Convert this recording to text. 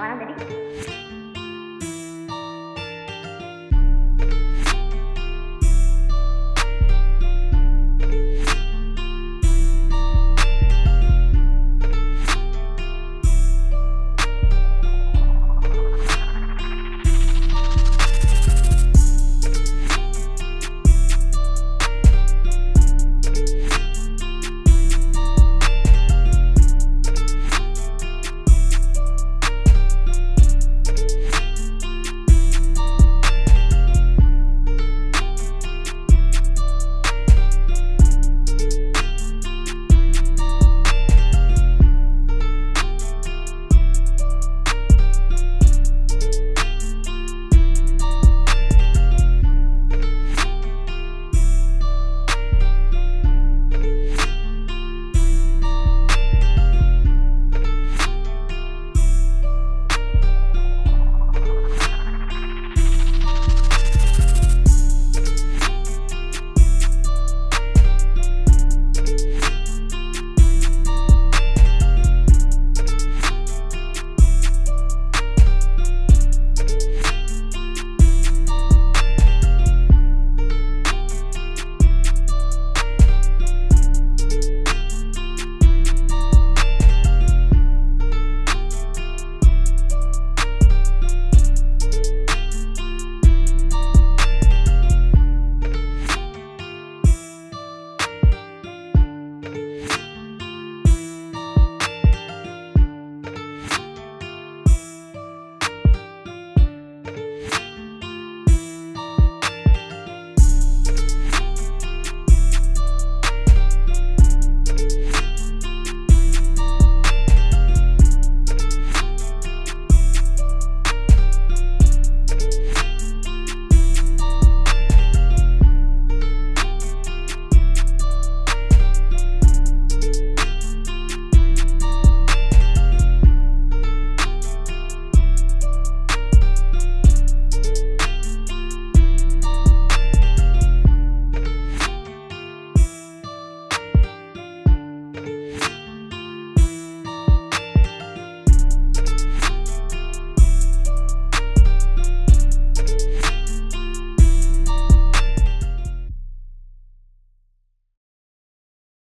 Tchau, Ana